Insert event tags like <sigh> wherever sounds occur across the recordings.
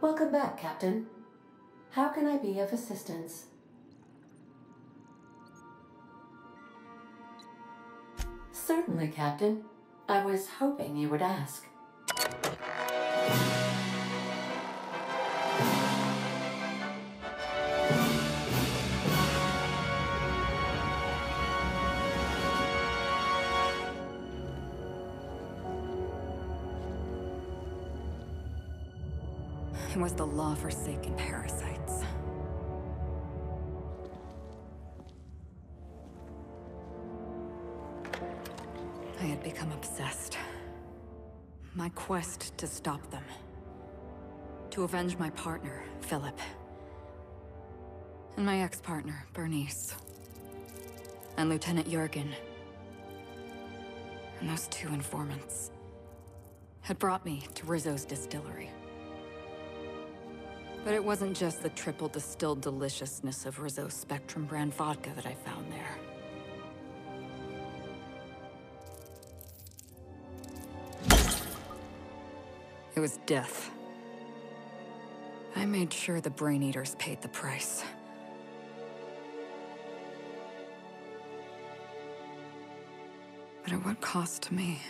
Welcome back, Captain. How can I be of assistance? Certainly, Captain. I was hoping you would ask. The law-forsaken parasites. I had become obsessed. My quest to stop them. To avenge my partner, Philip. And my ex-partner, Bernice. And Lieutenant Jurgen. And those two informants had brought me to Rizzo's distillery. But it wasn't just the triple distilled deliciousness of Rizzo's Spectrum brand vodka that I found there. It was death. I made sure the Brain Eaters paid the price. But at what cost to me?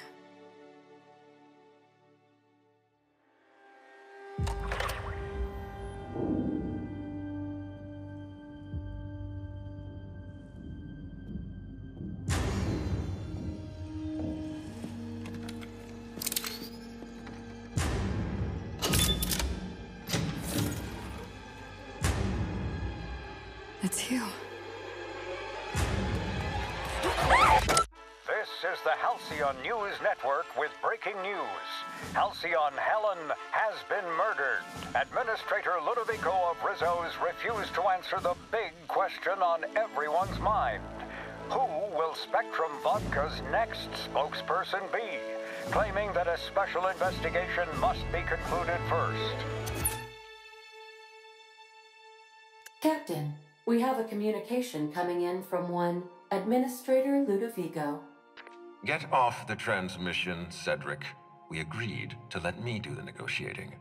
Halcyon News Network with breaking news. Halcyon Helen has been murdered. Administrator Ludovico of Rizzo's refused to answer the big question on everyone's mind. Who will Spectrum Vodka's next spokesperson be? Claiming that a special investigation must be concluded first. Captain, we have a communication coming in from one Administrator Ludovico. Get off the transmission, Sedrick. We agreed to let me do the negotiating.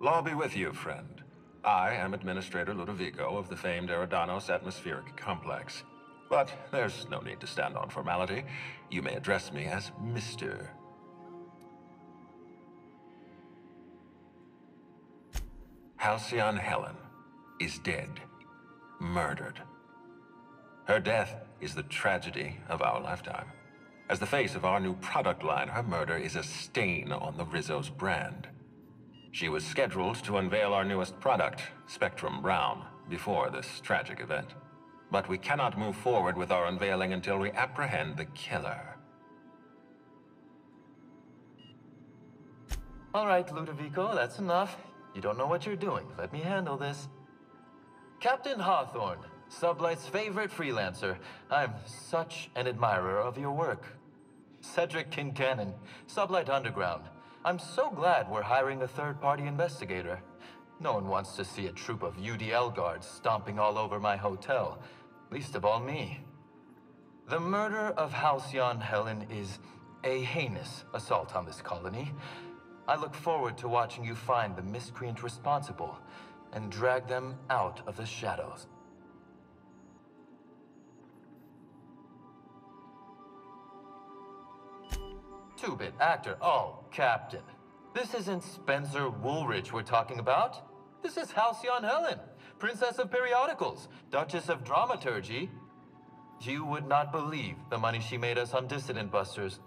Law be with you, friend. I am Administrator Ludovico of the famed Eridanos Atmospheric Complex. But there's no need to stand on formality. You may address me as Mr. Halcyon Helen is dead. Murdered. Her death is the tragedy of our lifetime. As the face of our new product line, her murder is a stain on the Rizzo's brand. She was scheduled to unveil our newest product, Spectrum Brown, before this tragic event. But we cannot move forward with our unveiling until we apprehend the killer. All right, Ludovico, that's enough. You don't know what you're doing. Let me handle this. Captain Hawthorne, Sublight's favorite freelancer. I'm such an admirer of your work. Sedrick Kincannon, Sublight Underground. I'm so glad we're hiring a third-party investigator. No one wants to see a troop of UDL guards stomping all over my hotel. Least of all me. The murder of Halcyon Helen is a heinous assault on this colony. I look forward to watching you find the miscreant responsible and drag them out of the shadows. Two-bit actor. Oh, Captain. This isn't Spencer Woolrich we're talking about. This is Halcyon Helen, Princess of Periodicals, Duchess of Dramaturgy. You would not believe the money she made us on Dissident Busters.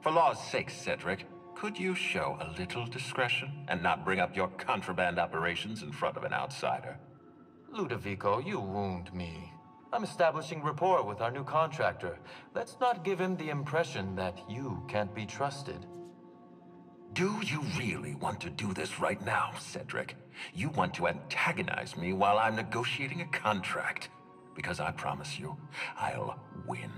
For law's sake, Sedrick, could you show a little discretion and not bring up your contraband operations in front of an outsider? Ludovico, you wound me. I'm establishing rapport with our new contractor. Let's not give him the impression that you can't be trusted. Do you really want to do this right now, Sedrick? You want to antagonize me while I'm negotiating a contract. Because I promise you, I'll win.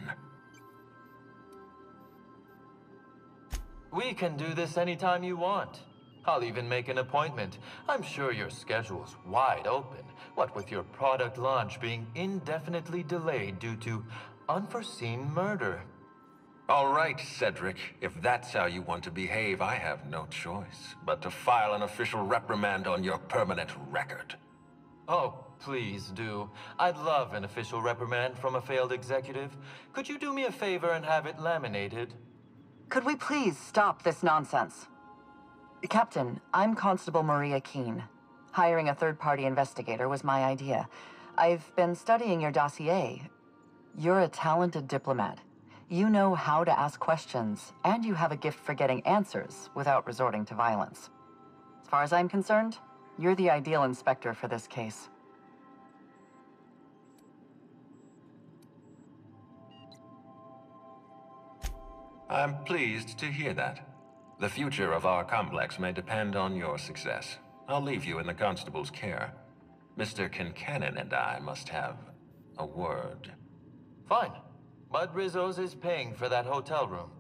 We can do this anytime you want. I'll even make an appointment. I'm sure your schedule's wide open. What with your product launch being indefinitely delayed due to unforeseen murder. All right, Sedrick. If that's how you want to behave, I have no choice but to file an official reprimand on your permanent record. Oh, please do. I'd love an official reprimand from a failed executive. Could you do me a favor and have it laminated? Could we please stop this nonsense? Captain, I'm Constable Maria Keene. Hiring a third-party investigator was my idea. I've been studying your dossier. You're a talented diplomat. You know how to ask questions, and you have a gift for getting answers without resorting to violence. As far as I'm concerned, you're the ideal inspector for this case. I'm pleased to hear that. The future of our complex may depend on your success. I'll leave you in the constable's care. Mr. Kincannon and I must have a word. Fine. Bud Rizzo's is paying for that hotel room.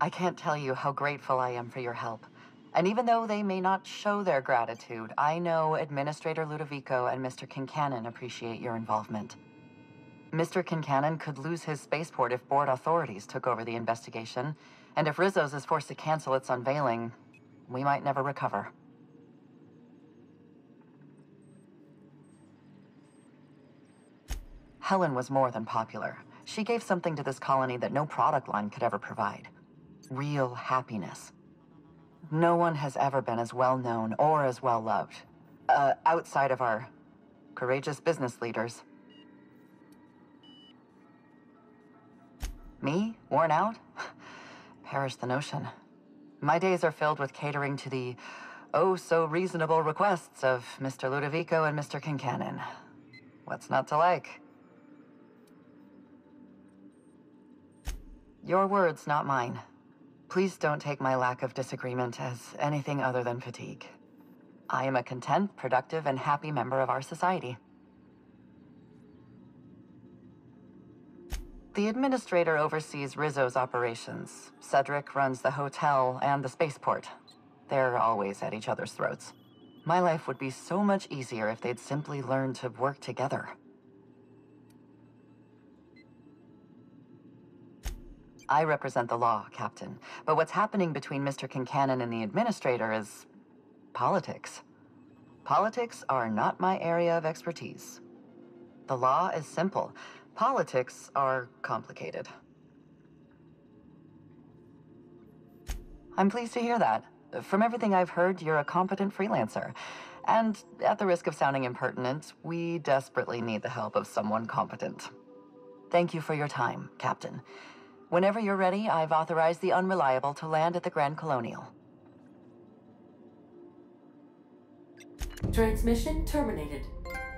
I can't tell you how grateful I am for your help. And even though they may not show their gratitude, I know Administrator Ludovico and Mr. Kincannon appreciate your involvement. Mr. Kincannon could lose his spaceport if board authorities took over the investigation, and if Rizzo's is forced to cancel its unveiling, we might never recover. Helen was more than popular. She gave something to this colony that no product line could ever provide. Real happiness. No one has ever been as well known or as well loved. Uh, outside of our courageous business leaders. Me? Worn out? <laughs> Perish the notion. My days are filled with catering to the oh so reasonable requests of Mr. Ludovico and Mr. Kincannon. What's not to like? Your words, not mine. Please don't take my lack of disagreement as anything other than fatigue. I am a content, productive, and happy member of our society. The administrator oversees Rizzo's operations. Sedrick runs the hotel and the spaceport. They're always at each other's throats. My life would be so much easier if they'd simply learned to work together. I represent the law, Captain. But what's happening between Mr. Kincannon and the Administrator is... politics. Politics are not my area of expertise. The law is simple. Politics are complicated. I'm pleased to hear that. From everything I've heard, you're a competent freelancer. And at the risk of sounding impertinent, we desperately need the help of someone competent. Thank you for your time, Captain. Whenever you're ready, I've authorized the Unreliable to land at the Grand Colonial. Transmission terminated.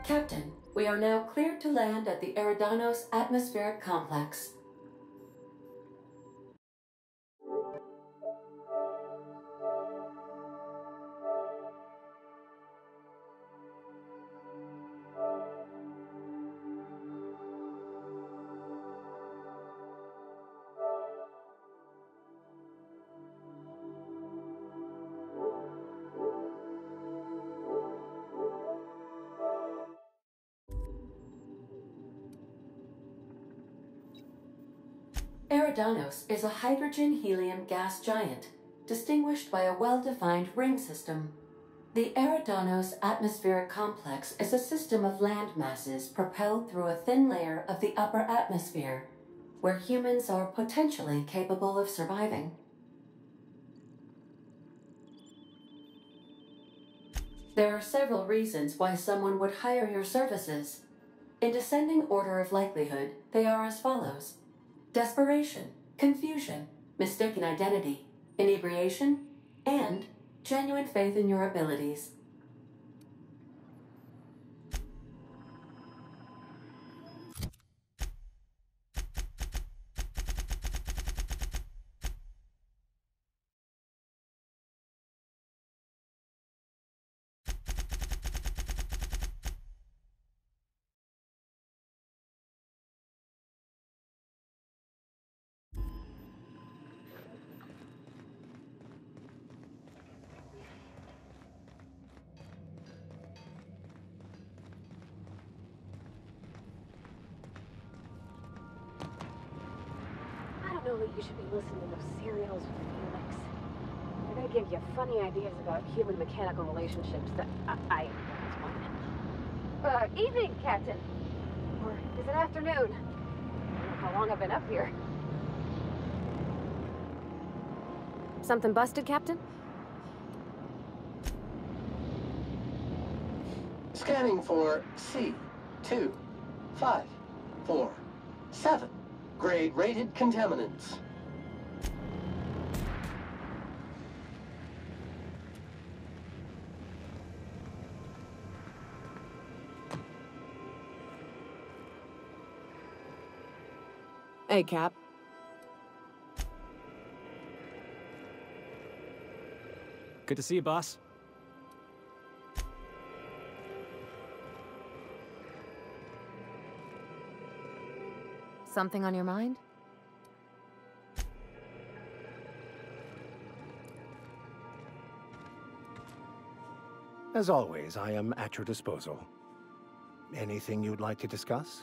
Captain, we are now cleared to land at the Eridanos Atmospheric Complex. Eridanos is a hydrogen-helium gas giant, distinguished by a well-defined ring system. The Eridanos atmospheric complex is a system of land masses propelled through a thin layer of the upper atmosphere, where humans are potentially capable of surviving. There are several reasons why someone would hire your services. In descending order of likelihood, they are as follows desperation, confusion, mistaken identity, inebriation, and genuine faith in your abilities. Funny ideas about human mechanical relationships that I, I that's one. Uh, evening, Captain. Or is it afternoon? I don't know how long I've been up here. Something busted, Captain? Scanning for C two five four seven. Grade rated contaminants. Hey, Cap. Good to see you, boss. Something on your mind? As always, I am at your disposal. Anything you'd like to discuss?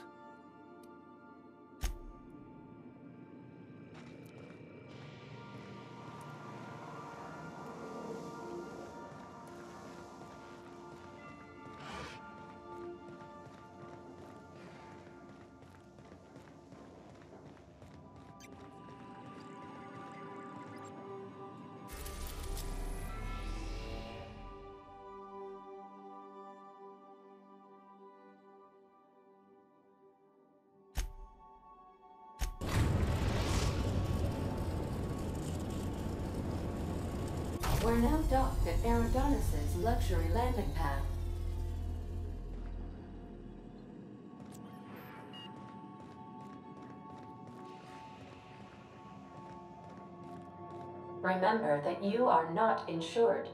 We're now docked at Eridanos' luxury landing pad. Remember that you are not insured.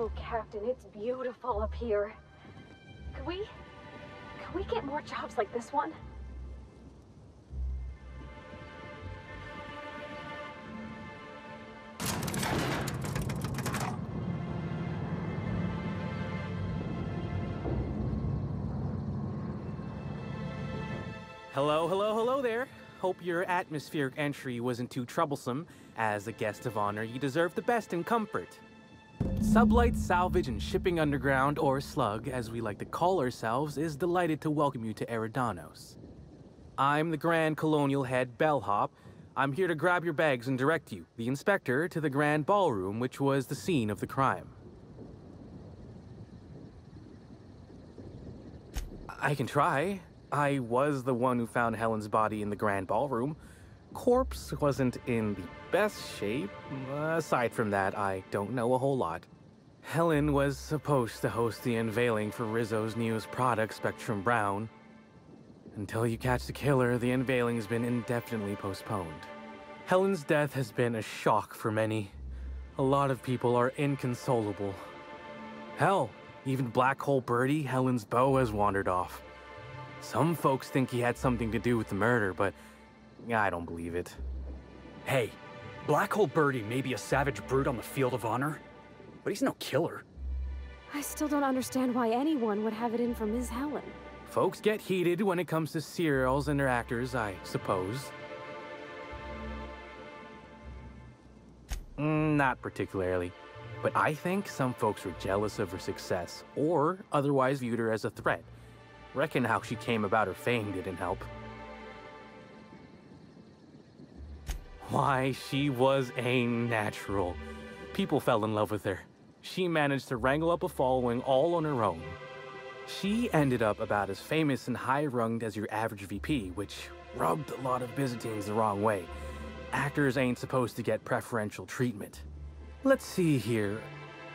Oh, Captain, it's beautiful up here. Could we... Can we get more jobs like this one? Hello, hello, hello there. Hope your atmospheric entry wasn't too troublesome. As a guest of honor, you deserve the best in comfort. Sublight Salvage and Shipping Underground, or Slug, as we like to call ourselves, is delighted to welcome you to Eridanos. I'm the Grand Colonial Head Bellhop. I'm here to grab your bags and direct you, the inspector, to the Grand Ballroom, which was the scene of the crime. I can try. I was the one who found Helen's body in the Grand Ballroom. Corpse wasn't in the best shape. Aside from that, I don't know a whole lot. Helen was supposed to host the unveiling for Rizzo's newest product, Spectrum Brown. Until you catch the killer, the unveiling's been indefinitely postponed. Helen's death has been a shock for many. A lot of people are inconsolable. Hell, even Black Hole Birdie, Helen's beau, has wandered off. Some folks think he had something to do with the murder, but I don't believe it. Hey, Black Hole Birdie may be a savage brute on the field of honor, but he's no killer. I still don't understand why anyone would have it in for Ms. Helen. Folks get heated when it comes to serials and their actors, I suppose. Mm, not particularly. But I think some folks were jealous of her success, or otherwise viewed her as a threat. Reckon how she came about her fame didn't help. Why, she was a natural. People fell in love with her. She managed to wrangle up a following all on her own. She ended up about as famous and high-runged as your average VP, which rubbed a lot of Byzantines the wrong way. Actors ain't supposed to get preferential treatment. Let's see here.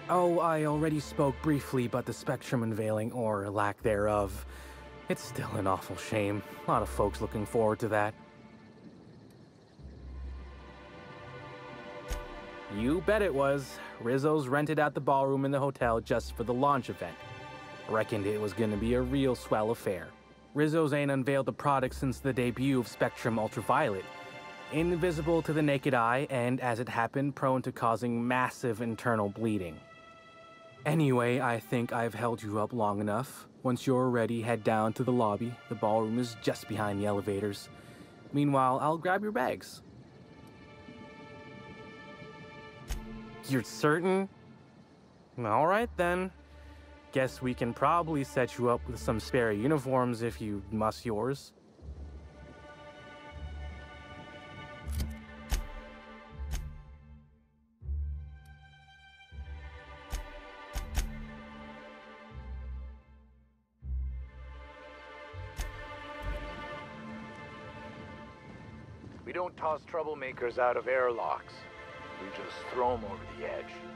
Oh, I already spoke briefly about the Spectrum unveiling, or lack thereof. It's still an awful shame. A lot of folks looking forward to that. You bet it was. Rizzo's rented out the ballroom in the hotel just for the launch event. Reckoned it was gonna be a real swell affair. Rizzo's ain't unveiled the product since the debut of Spectrum Ultraviolet. Invisible to the naked eye, and as it happened, prone to causing massive internal bleeding. Anyway, I think I've held you up long enough. Once you're ready, head down to the lobby. The ballroom is just behind the elevators. Meanwhile, I'll grab your bags. You're certain? All right then. Guess we can probably set you up with some spare uniforms if you must yours. We don't toss troublemakers out of airlocks. We just throw them over the edge.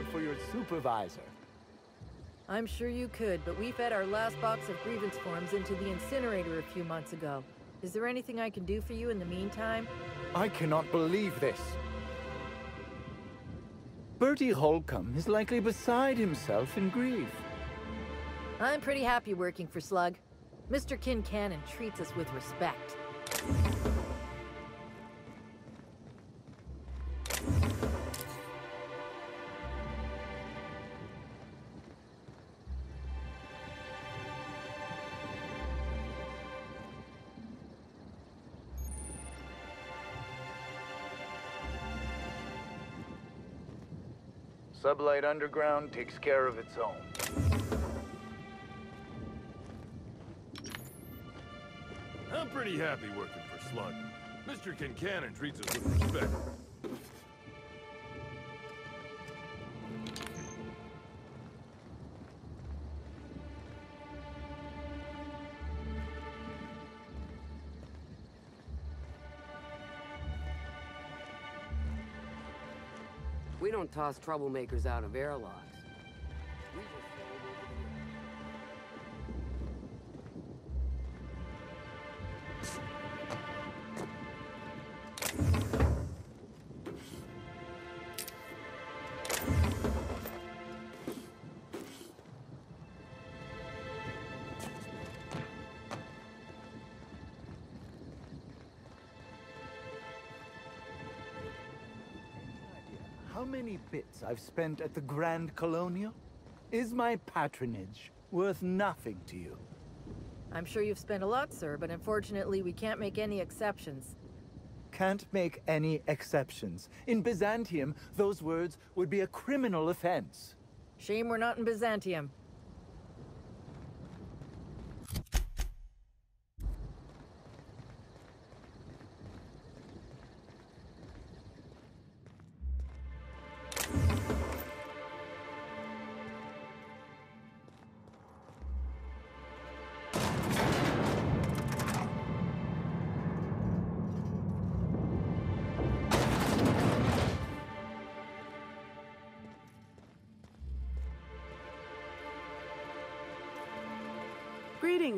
Out for your supervisor. I'm sure you could, but we fed our last box of grievance forms into the incinerator a few months ago. Is there anything I can do for you in the meantime? I cannot believe this. Bertie Holcomb is likely beside himself in grief. I'm pretty happy working for Slug. Mr. Kincannon treats us with respect. Sublight Underground takes care of its own. I'm pretty happy working for Slug. Mr. Kincannon treats us with respect. Don't toss troublemakers out of airlocks. I've spent at the Grand Colonial? Is my patronage worth nothing to you? I'm sure you've spent a lot, sir, but unfortunately we can't make any exceptions. Can't make any exceptions. In Byzantium, those words would be a criminal offense. Shame we're not in Byzantium.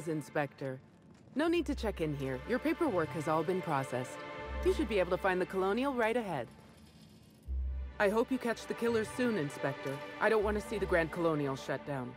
Inspector. No need to check in here. Your paperwork has all been processed. You should be able to find the Colonial right ahead. I hope you catch the killers soon, Inspector. I don't want to see the Grand Colonial shut down.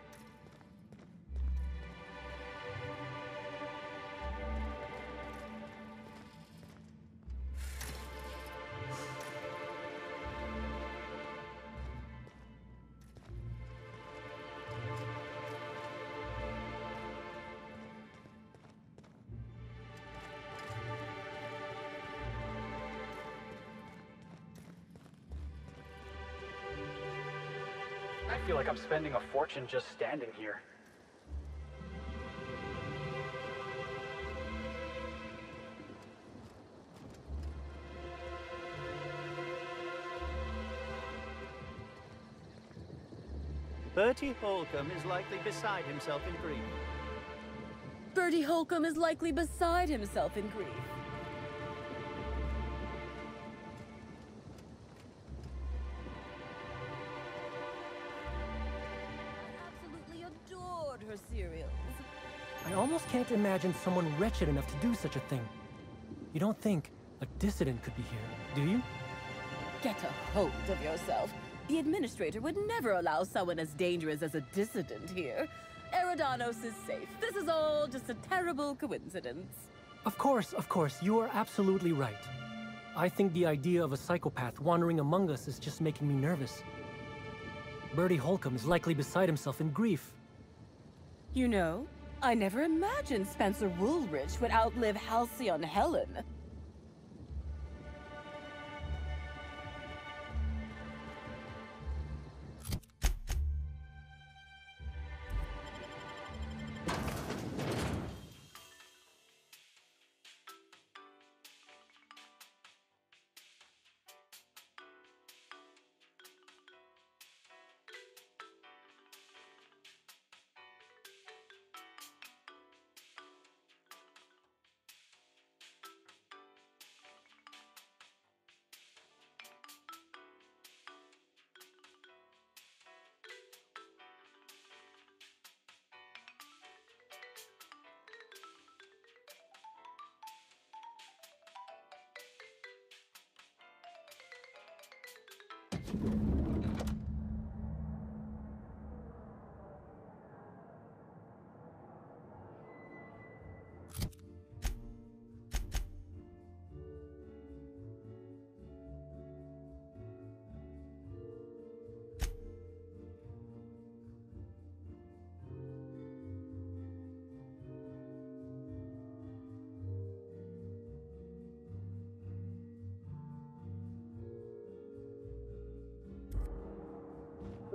Feel like I'm spending a fortune just standing here. Bertie Holcomb is likely beside himself in grief. Bertie Holcomb is likely beside himself in grief. Can't imagine someone wretched enough to do such a thing. You don't think a dissident could be here, do you? Get a hold of yourself. The administrator would never allow someone as dangerous as a dissident here. Eridanos is safe. This is all just a terrible coincidence. Of course, of course, you are absolutely right. I think the idea of a psychopath wandering among us is just making me nervous. Bertie Holcomb is likely beside himself in grief. You know, I never imagined Spencer Woolrich would outlive Halcyon Helen.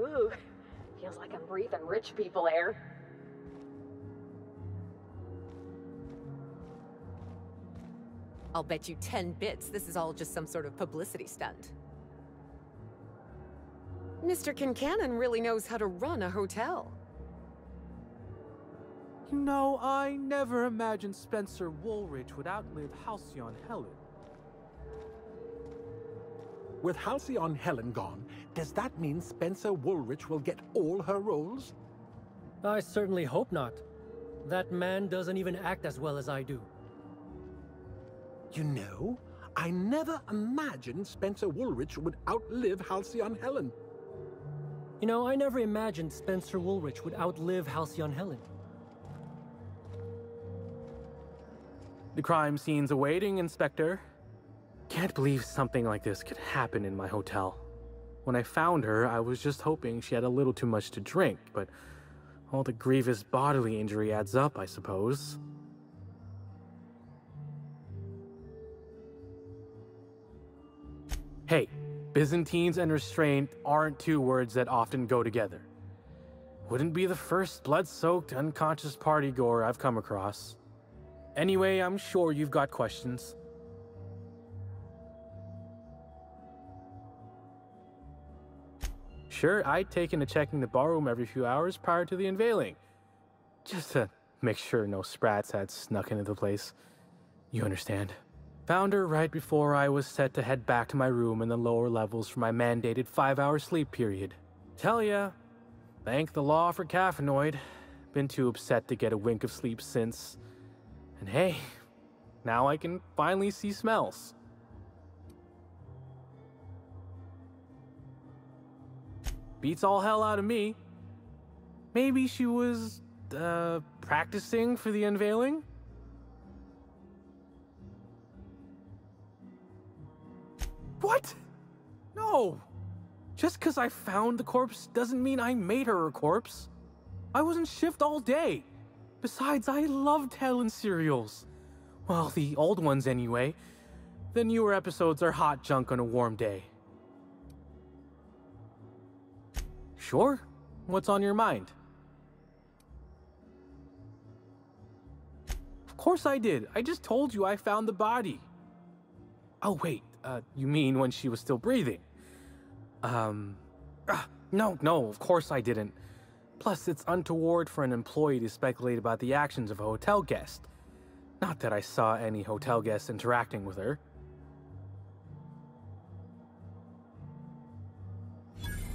Ooh, feels like I'm breathing rich people air. I'll bet you 10 bits this is all just some sort of publicity stunt. Mr. Kincannon really knows how to run a hotel. You know, I never imagined Spencer Woolrich would outlive Halcyon Helen. With Halcyon Helen gone, does that mean Spencer Woolrich will get all her roles? I certainly hope not. That man doesn't even act as well as I do. You know, I never imagined Spencer Woolrich would outlive Halcyon Helen. You know, I never imagined Spencer Woolrich would outlive Halcyon Helen. The crime scene's awaiting, Inspector. Can't believe something like this could happen in my hotel. When I found her, I was just hoping she had a little too much to drink, but all the grievous bodily injury adds up, I suppose. Hey, Byzantines and restraint aren't two words that often go together. Wouldn't be the first blood-soaked, unconscious party goer I've come across. Anyway, I'm sure you've got questions. Sure, I'd taken to checking the ballroom every few hours prior to the unveiling. Just to make sure no sprats had snuck into the place. You understand. Found her right before I was set to head back to my room in the lower levels for my mandated five-hour sleep period. Tell ya, thank the law for caffeinoid. Been too upset to get a wink of sleep since. And hey, now I can finally see smells. Beats all hell out of me. Maybe she was, uh, practicing for the unveiling? What? No! Just because I found the corpse doesn't mean I made her a corpse. I was in shift all day. Besides, I loved Helen serials. Well, the old ones anyway. The newer episodes are hot junk on a warm day. Sure. What's on your mind? Of course I did. I just told you I found the body. Oh, wait. Uh, you mean when she was still breathing? Um, ah, no, no, of course I didn't. Plus, it's untoward for an employee to speculate about the actions of a hotel guest. Not that I saw any hotel guests interacting with her.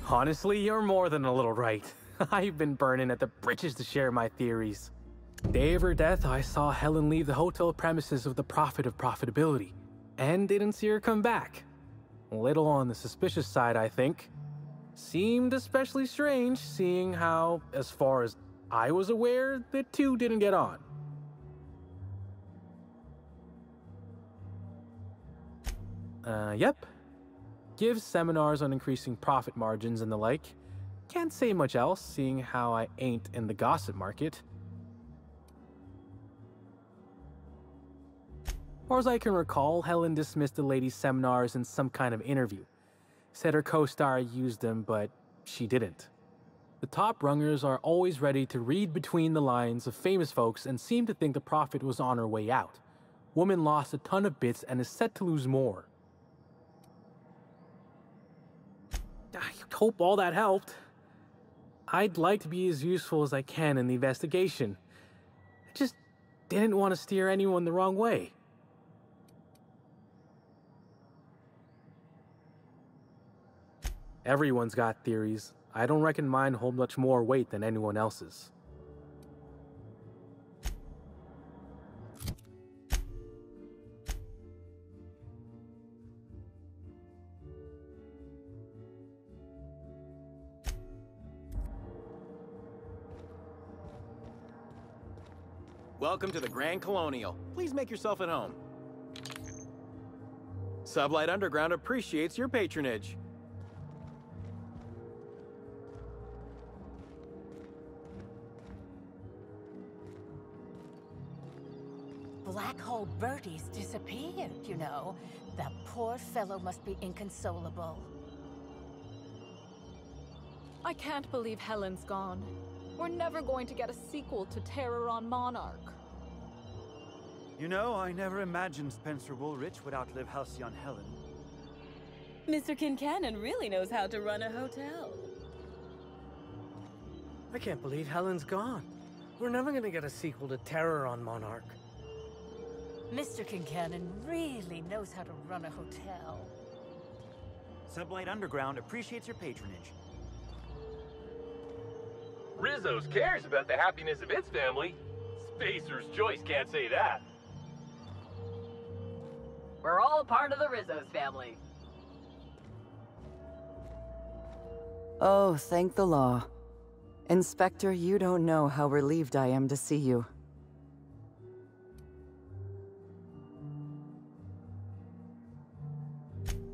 Honestly, you're more than a little right. <laughs> I've been burning at the britches to share my theories. Day of her death, I saw Helen leave the hotel premises of the Prophet of profitability, and didn't see her come back. A little on the suspicious side, I think. Seemed especially strange, seeing how, as far as I was aware, the two didn't get on. Uh, yep. Gives seminars on increasing profit margins and the like. Can't say much else, seeing how I ain't in the gossip market. Or as I can recall, Helen dismissed the lady's seminars in some kind of interview. Said her co-star used them, but she didn't. The top rungers are always ready to read between the lines of famous folks and seem to think the Prophet was on her way out. Woman lost a ton of bits and is set to lose more. I hope all that helped. I'd like to be as useful as I can in the investigation. I just didn't want to steer anyone the wrong way. Everyone's got theories. I don't reckon mine hold much more weight than anyone else's. Welcome to the Grand Colonial. Please make yourself at home. Sublight Underground appreciates your patronage. Black Hole Bertie's disappeared, you know. The poor fellow must be inconsolable. I can't believe Helen's gone. We're never going to get a sequel to Terror on Monarch. You know, I never imagined Spencer Woolrich would outlive Halcyon Helen. Mr. Kincannon really knows how to run a hotel. I can't believe Helen's gone. We're never gonna get a sequel to Terror on Monarch. Mr. Kincannon really knows how to run a hotel. Sublight Underground appreciates your patronage. Rizzo's cares about the happiness of its family. Spacer's Choice can't say that. We're all part of the Rizzo's family. Oh, thank the law. Inspector, you don't know how relieved I am to see you.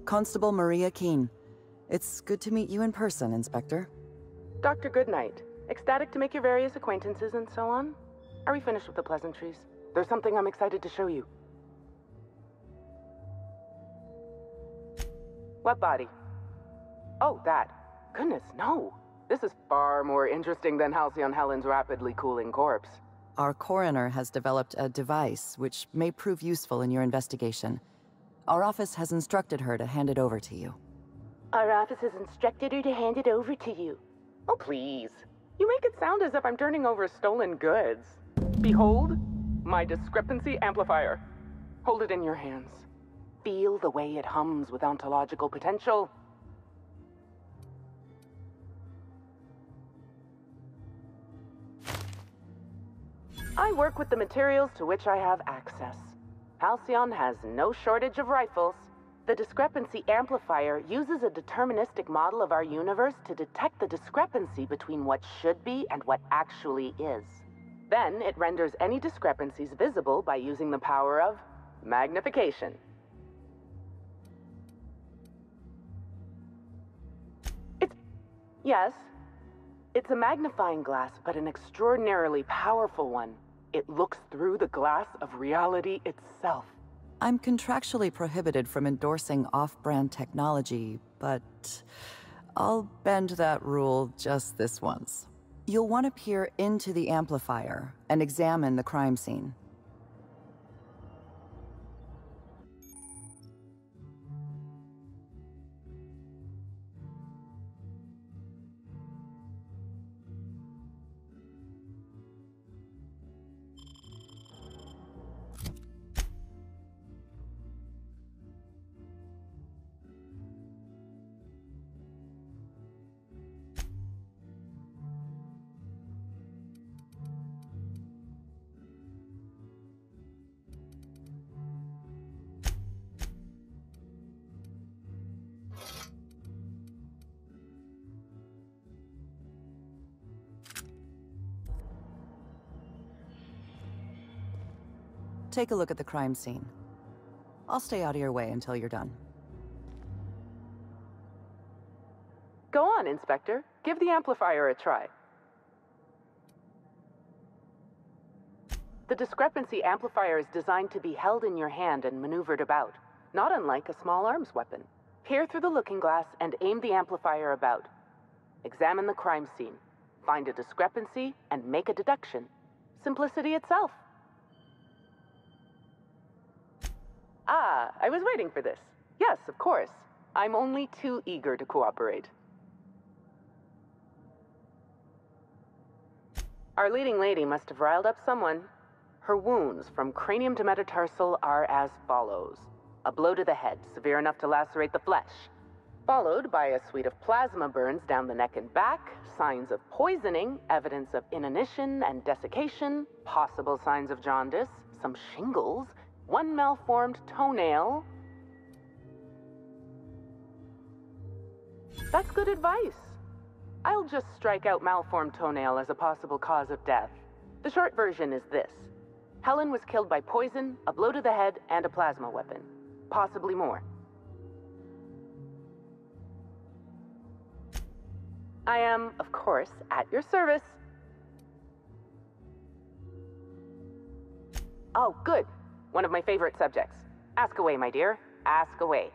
Constable Maria Keene. It's good to meet you in person, Inspector. Dr. Goodnight. Ecstatic to make your various acquaintances and so on. Are we finished with the pleasantries? There's something I'm excited to show you. What body? Oh, that. Goodness, no. This is far more interesting than Halcyon Helen's rapidly cooling corpse. Our coroner has developed a device which may prove useful in your investigation. Our office has instructed her to hand it over to you. Our office has instructed her to hand it over to you. Oh, please. You make it sound as if I'm turning over stolen goods. Behold, my discrepancy amplifier. Hold it in your hands. Feel the way it hums with ontological potential. I work with the materials to which I have access. Halcyon has no shortage of rifles. The discrepancy amplifier uses a deterministic model of our universe to detect the discrepancy between what should be and what actually is. Then it renders any discrepancies visible by using the power of magnification. Yes. It's a magnifying glass, but an extraordinarily powerful one. It looks through the glass of reality itself. I'm contractually prohibited from endorsing off-brand technology, but I'll bend that rule just this once. You'll want to peer into the amplifier and examine the crime scene. Take a look at the crime scene. I'll stay out of your way until you're done. Go on, Inspector. Give the amplifier a try. The discrepancy amplifier is designed to be held in your hand and maneuvered about, not unlike a small arms weapon. Peer through the looking glass and aim the amplifier about. Examine the crime scene, find a discrepancy, and make a deduction. Simplicity itself. Ah, I was waiting for this. Yes, of course. I'm only too eager to cooperate. Our leading lady must have riled up someone. Her wounds from cranium to metatarsal are as follows. A blow to the head, severe enough to lacerate the flesh. Followed by a suite of plasma burns down the neck and back, signs of poisoning, evidence of inanition and desiccation, possible signs of jaundice, some shingles, one malformed toenail. That's good advice. I'll just strike out malformed toenail as a possible cause of death. The short version is this. Helen was killed by poison, a blow to the head, and a plasma weapon. Possibly more. I am, of course, at your service. Oh, good. One of my favorite subjects. Ask away, my dear. Ask away.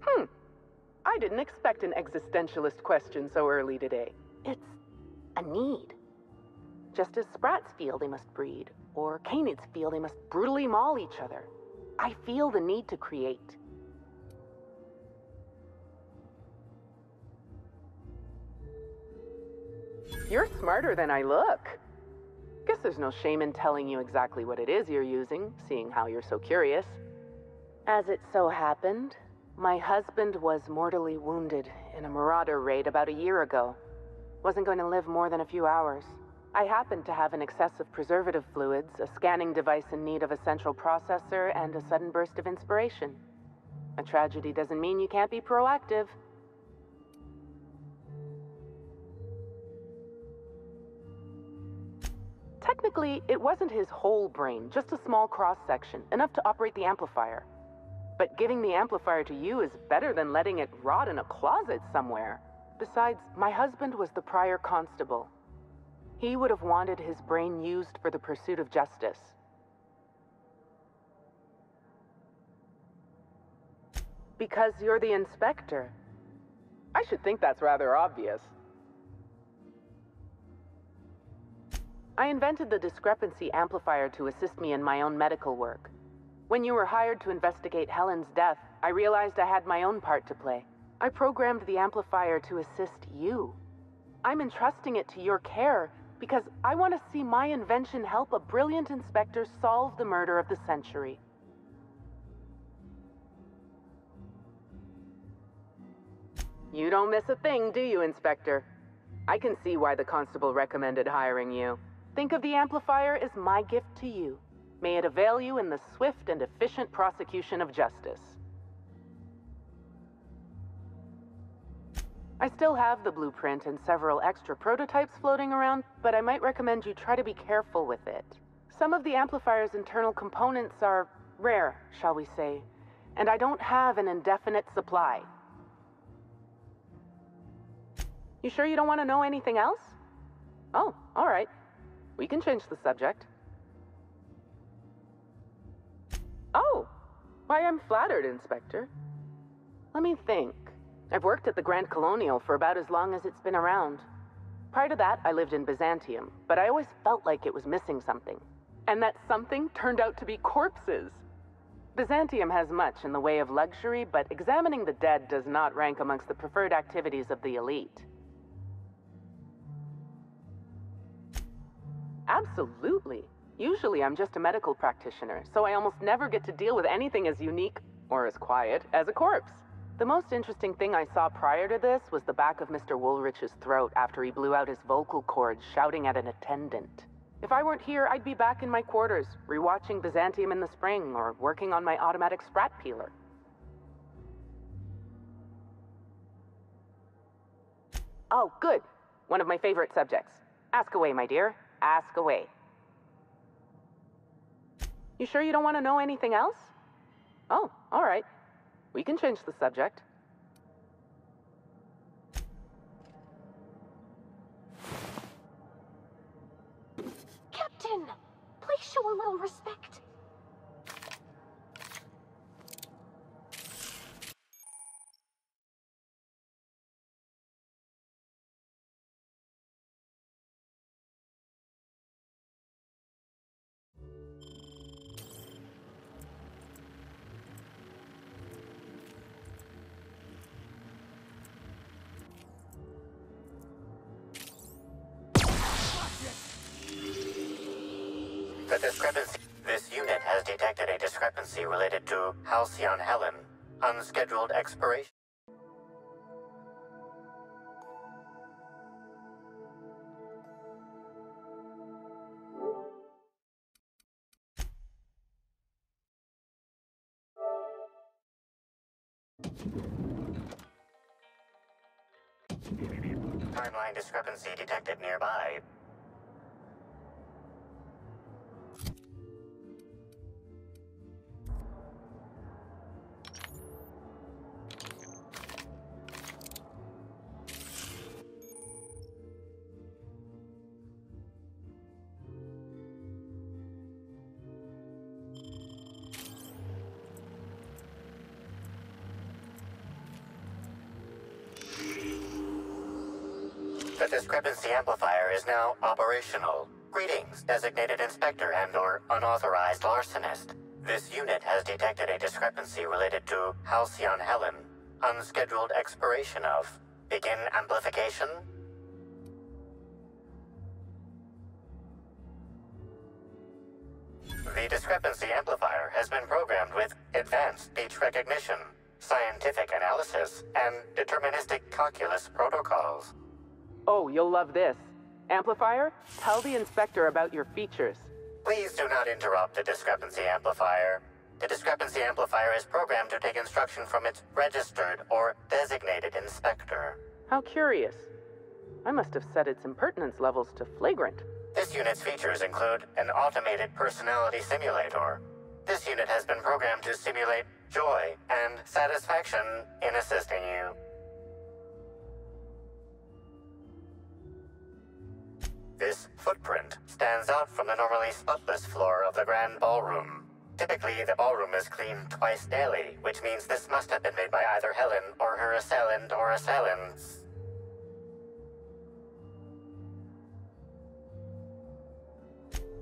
Hmm. I didn't expect an existentialist question so early today. It's a need. Just as sprats feel they must breed, or canids feel they must brutally maul each other. I feel the need to create. You're smarter than I look. There's no shame in telling you exactly what it is you're using, seeing how you're so curious. As it so happened, my husband was mortally wounded in a marauder raid about a year ago. Wasn't going to live more than a few hours. I happened to have an excess of preservative fluids, a scanning device in need of a central processor, and a sudden burst of inspiration. A tragedy doesn't mean you can't be proactive. Technically, it wasn't his whole brain, just a small cross section, enough to operate the amplifier. But giving the amplifier to you is better than letting it rot in a closet somewhere. Besides, my husband was the prior constable. He would have wanted his brain used for the pursuit of justice. Because you're the inspector. I should think that's rather obvious. I invented the discrepancy amplifier to assist me in my own medical work. When you were hired to investigate Helen's death, I realized I had my own part to play. I programmed the amplifier to assist you. I'm entrusting it to your care because I want to see my invention help a brilliant inspector solve the murder of the century. You don't miss a thing, do you, Inspector? I can see why the constable recommended hiring you. Think of the amplifier as my gift to you. May it avail you in the swift and efficient prosecution of justice. I still have the blueprint and several extra prototypes floating around, but I might recommend you try to be careful with it. Some of the amplifier's internal components are rare, shall we say, and I don't have an indefinite supply. You sure you don't want to know anything else? Oh, all right. We can change the subject. Oh, why, I'm flattered, Inspector. Let me think. I've worked at the Grand Colonial for about as long as it's been around. Prior to that, I lived in Byzantium, but I always felt like it was missing something. And that something turned out to be corpses. Byzantium has much in the way of luxury, but examining the dead does not rank amongst the preferred activities of the elite. Absolutely. Usually I'm just a medical practitioner, so I almost never get to deal with anything as unique, or as quiet, as a corpse. The most interesting thing I saw prior to this was the back of Mr. Woolrich's throat after he blew out his vocal cords shouting at an attendant. If I weren't here, I'd be back in my quarters, rewatching Byzantium in the spring, or working on my automatic sprat peeler. Oh, good. One of my favorite subjects. Ask away, my dear. Ask away. You sure you don't want to know anything else? Oh, all right. We can change the subject. Captain, please show a little respect. Halcyon Helen. Unscheduled expiration. Timeline discrepancy detected nearby. Amplifier is now operational. Greetings, designated inspector and or unauthorized larcenist. This unit has detected a discrepancy related to Halcyon Helen. Unscheduled expiration of. Begin amplification? The discrepancy amplifier has been programmed with advanced speech recognition, scientific analysis, and deterministic calculus protocols. Oh, you'll love this. Amplifier, tell the inspector about your features. Please do not interrupt the discrepancy amplifier. The discrepancy amplifier is programmed to take instruction from its registered or designated inspector. How curious. I must have set its impertinence levels to flagrant. This unit's features include an automated personality simulator. This unit has been programmed to simulate joy and satisfaction in assisting you. This footprint stands out from the normally spotless floor of the Grand Ballroom. Typically, the ballroom is cleaned twice daily, which means this must have been made by either Helen or her assailant or assailants.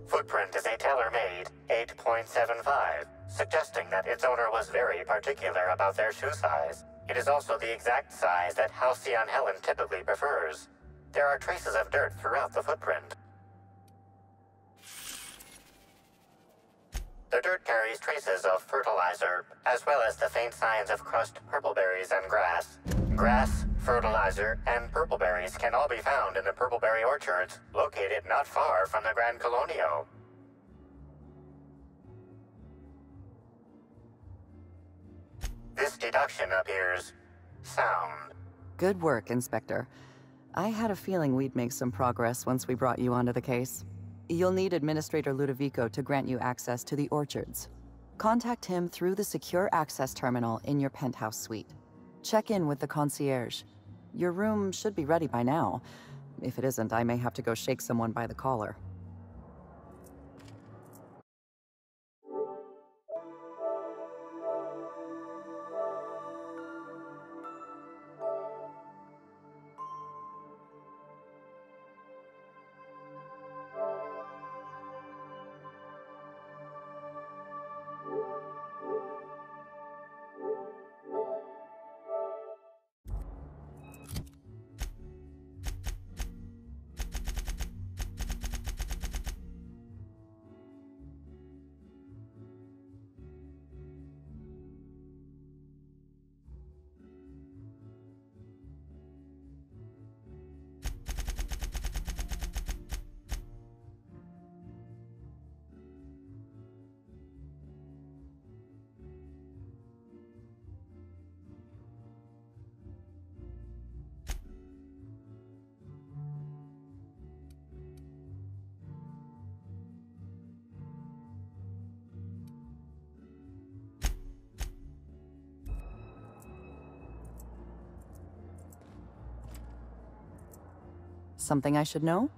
Footprint is a tailor-made 8.75, suggesting that its owner was very particular about their shoe size. It is also the exact size that Halcyon Helen typically prefers. There are traces of dirt throughout the footprint. The dirt carries traces of fertilizer, as well as the faint signs of crushed purpleberries and grass. Grass, fertilizer, and purpleberries can all be found in the purpleberry orchards, located not far from the Grand Colonial. This deduction appears sound. Good work, Inspector. I had a feeling we'd make some progress once we brought you onto the case. You'll need Administrator Ludovico to grant you access to the orchards. Contact him through the secure access terminal in your penthouse suite. Check in with the concierge. Your room should be ready by now. If it isn't, I may have to go shake someone by the collar. Something I should know?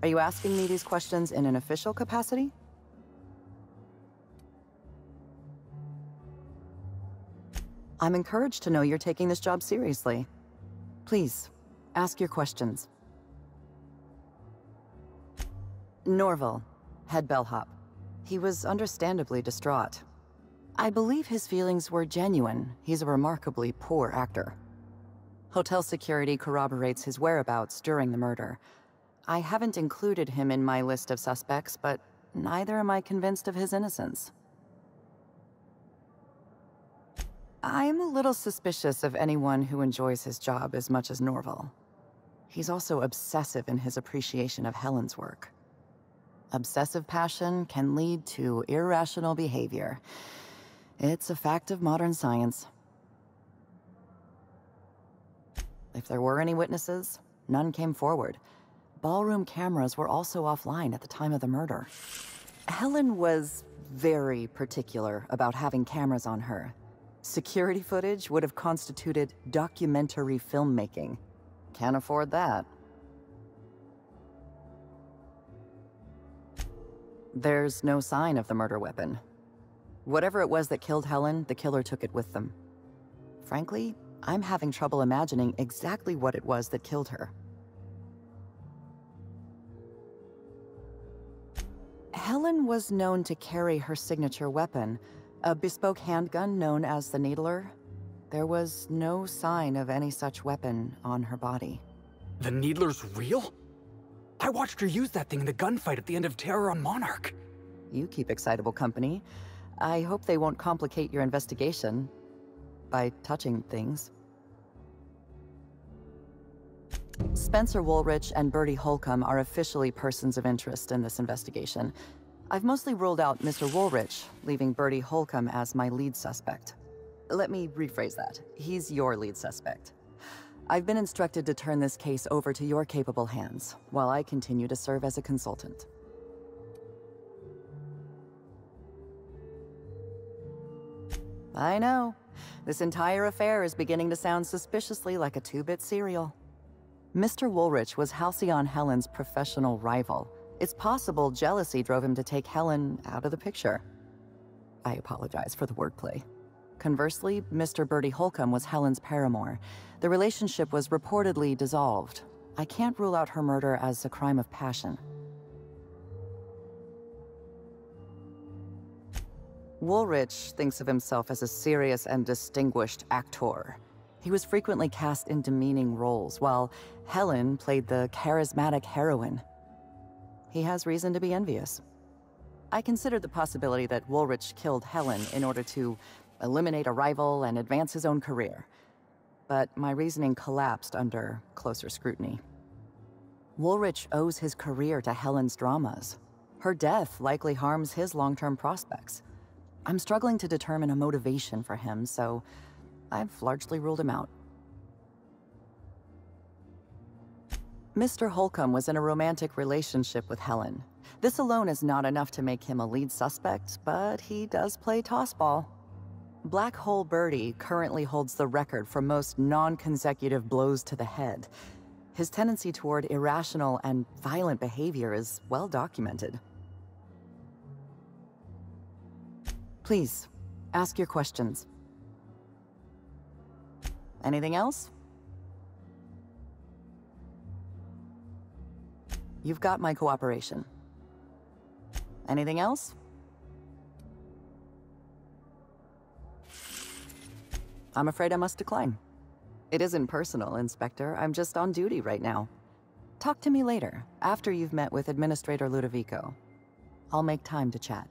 Are you asking me these questions in an official capacity? I'm encouraged to know you're taking this job seriously. Please, ask your questions. Norval, head bellhop. He was understandably distraught. I believe his feelings were genuine. He's a remarkably poor actor. Hotel security corroborates his whereabouts during the murder. I haven't included him in my list of suspects, but neither am I convinced of his innocence. I'm a little suspicious of anyone who enjoys his job as much as Norval. He's also obsessive in his appreciation of Helen's work. Obsessive passion can lead to irrational behavior. It's a fact of modern science. If there were any witnesses, none came forward. Ballroom cameras were also offline at the time of the murder. Helen was very particular about having cameras on her. Security footage would have constituted documentary filmmaking. Can't afford that. There's no sign of the murder weapon. Whatever it was that killed Helen, the killer took it with them. Frankly, I'm having trouble imagining exactly what it was that killed her. Helen was known to carry her signature weapon, a bespoke handgun known as the Needler. There was no sign of any such weapon on her body. The Needler's real? I watched her use that thing in the gunfight at the end of Terror on Monarch. You keep excitable company. I hope they won't complicate your investigation by touching things. Spencer Woolrich and Bertie Holcomb are officially persons of interest in this investigation. I've mostly ruled out Mr. Woolrich, leaving Bertie Holcomb as my lead suspect. Let me rephrase that. He's your lead suspect. I've been instructed to turn this case over to your capable hands, while I continue to serve as a consultant. I know. This entire affair is beginning to sound suspiciously like a two-bit serial. Mr. Woolrich was Halcyon Helen's professional rival. It's possible jealousy drove him to take Helen out of the picture. I apologize for the wordplay. Conversely, Mr. Bertie Holcomb was Helen's paramour. The relationship was reportedly dissolved. I can't rule out her murder as a crime of passion. Woolrich thinks of himself as a serious and distinguished actor. He was frequently cast in demeaning roles, while Helen played the charismatic heroine. He has reason to be envious. I considered the possibility that Woolrich killed Helen in order to eliminate a rival and advance his own career. But my reasoning collapsed under closer scrutiny. Woolrich owes his career to Helen's dramas. Her death likely harms his long-term prospects. I'm struggling to determine a motivation for him, so I've largely ruled him out. Mr. Holcomb was in a romantic relationship with Helen. This alone is not enough to make him a lead suspect, but he does play tossball. Black Hole Bertie currently holds the record for most non-consecutive blows to the head. His tendency toward irrational and violent behavior is well documented. Please, ask your questions. Anything else? You've got my cooperation. Anything else? I'm afraid I must decline. It isn't personal, Inspector. I'm just on duty right now. Talk to me later, after you've met with Administrator Ludovico. I'll make time to chat.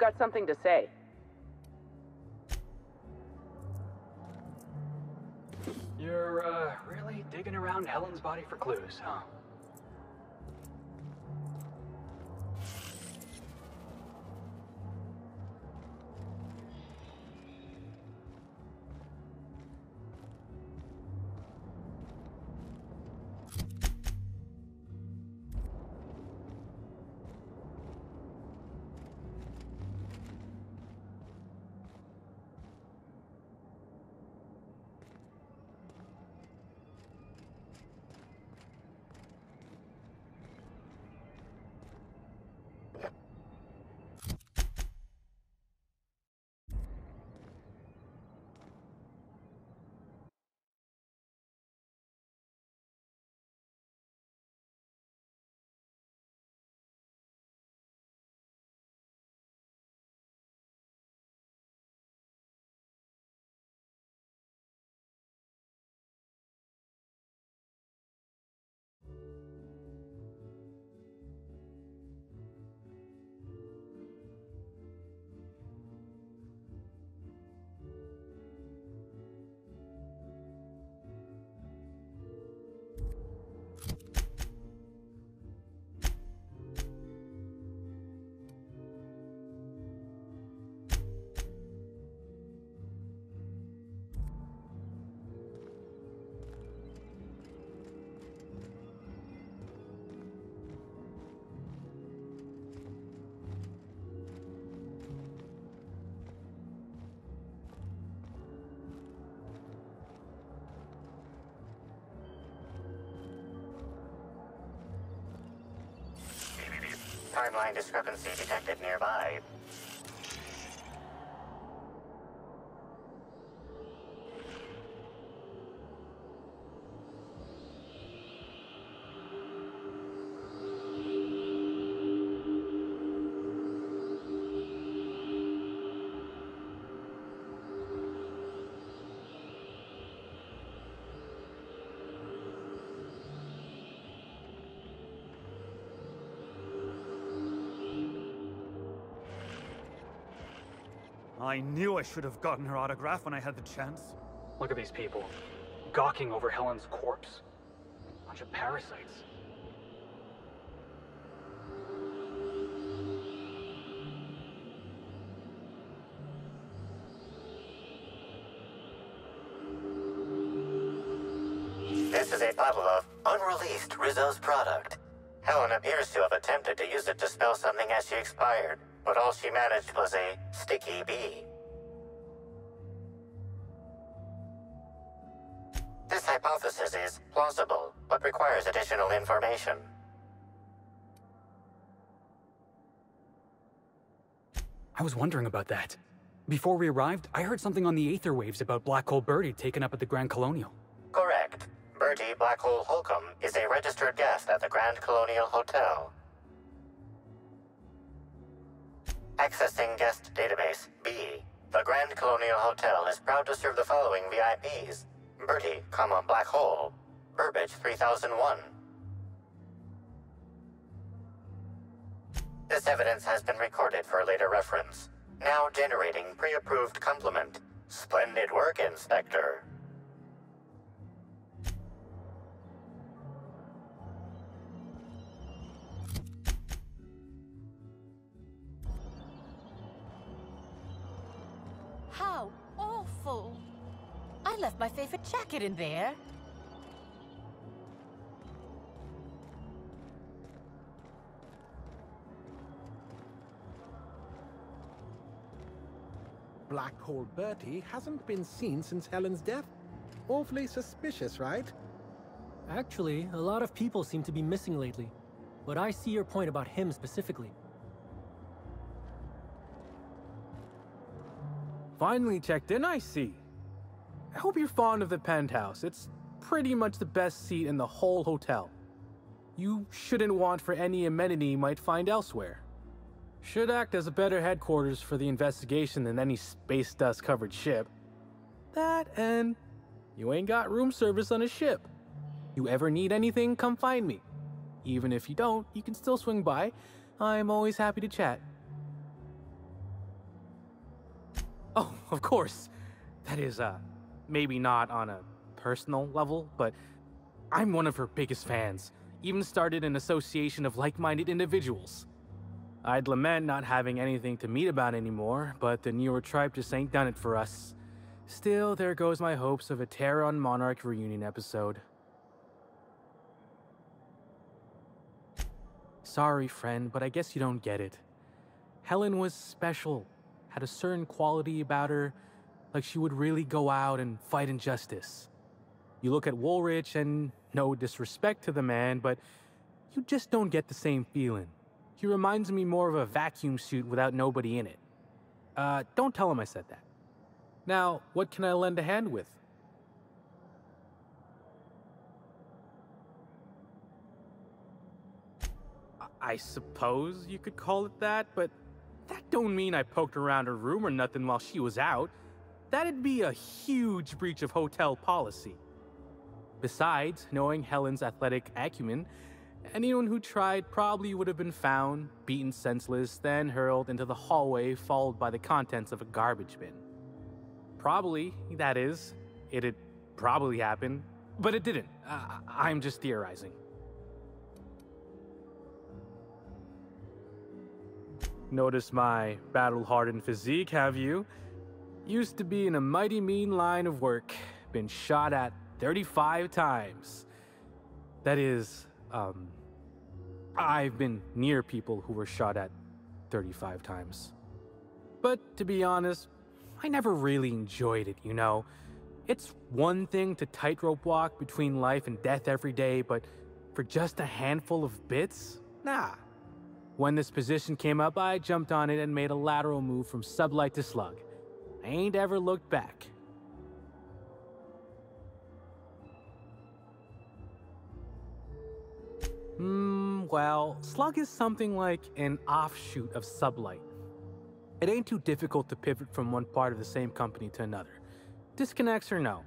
Got something to say. You're, uh, really digging around Helen's body for clues, huh? Timeline discrepancy detected nearby. I knew I should have gotten her autograph when I had the chance. Look at these people, gawking over Helen's corpse. Bunch of parasites. This is a bottle of unreleased Rizzo's product. Helen appears to have attempted to use it to spell something as she expired, but all she managed was a sticky bee. This hypothesis is plausible, but requires additional information. I was wondering about that. Before we arrived, I heard something on the aether waves about Black Hole Bertie taken up at the Grand Colonial. Correct. Bertie Black Hole Holcomb is a registered guest at the Grand Colonial Hotel. Accessing guest database B. The Grand Colonial Hotel is proud to serve the following VIPs. Bertie, comma, Black Hole. Burbage 3001. This evidence has been recorded for later reference. Now generating pre-approved compliment. Splendid work, Inspector. Favorite jacket in there. Black Hole Bertie hasn't been seen since Helen's death. Awfully suspicious, right? Actually, a lot of people seem to be missing lately. But I see your point about him specifically. Finally checked in, I see. I hope you're fond of the penthouse. It's pretty much the best seat in the whole hotel. You shouldn't want for any amenity you might find elsewhere. Should act as a better headquarters for the investigation than any space dust covered ship. That and you ain't got room service on a ship. You ever need anything, come find me. Even if you don't, you can still swing by. I'm always happy to chat. Oh, of course. That is, uh, maybe not on a personal level, but I'm one of her biggest fans. Even started an association of like minded individuals. I'd lament not having anything to meet about anymore, but the newer tribe just ain't done it for us. Still, there goes my hopes of a Terror on Monarch reunion episode. Sorry, friend, but I guess you don't get it. Helen was special, had a certain quality about her, like she would really go out and fight injustice. You look at Woolrich, and no disrespect to the man, but you just don't get the same feeling. He reminds me more of a vacuum suit without nobody in it. Uh, don't tell him I said that. Now, what can I lend a hand with? I suppose you could call it that, but that don't mean I poked around her room or nothing while she was out. That'd be a huge breach of hotel policy. Besides, knowing Helen's athletic acumen, anyone who tried probably would have been found, beaten senseless, then hurled into the hallway, followed by the contents of a garbage bin. Probably, that is, it'd probably happen, but it didn't. Uh, I'm just theorizing. Notice my battle hardened physique, have you? Used to be in a mighty mean line of work. Been shot at 35 times. That is, um, I've been near people who were shot at 35 times. But to be honest, I never really enjoyed it, you know? It's one thing to tightrope walk between life and death every day, but for just a handful of bits? Nah. When this position came up, I jumped on it and made a lateral move from sublight to slug. I ain't ever looked back. Hmm, well, slug is something like an offshoot of sublight. It ain't too difficult to pivot from one part of the same company to another. Disconnects or no.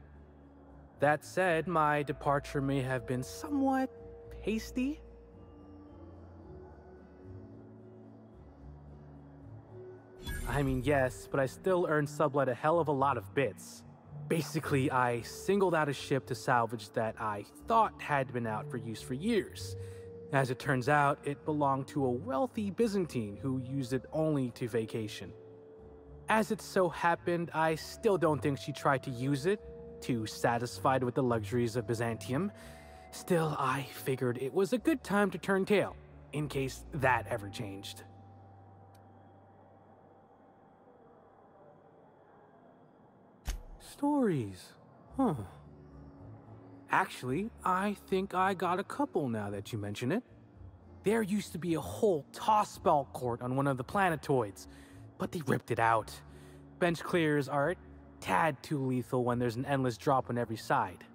That said, my departure may have been somewhat hasty. I mean, yes, but I still earned Sublight a hell of a lot of bits. Basically, I singled out a ship to salvage that I thought had been out for use for years. As it turns out, it belonged to a wealthy Byzantine who used it only to vacation. As it so happened, I still don't think she tried to use it, too satisfied with the luxuries of Byzantium. Still, I figured it was a good time to turn tail, in case that ever changed. Stories. Huh. Actually, I think I got a couple now that you mention it. There used to be a whole toss ball court on one of the planetoids, but they ripped it out. Bench clears are a tad too lethal when there's an endless drop on every side.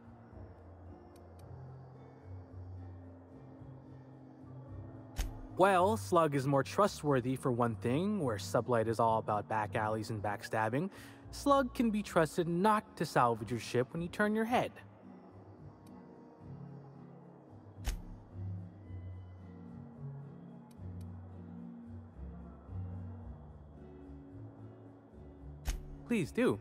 Well, Slug is more trustworthy for one thing, where Sublight is all about back alleys and backstabbing. Slug can be trusted not to salvage your ship when you turn your head. Please do.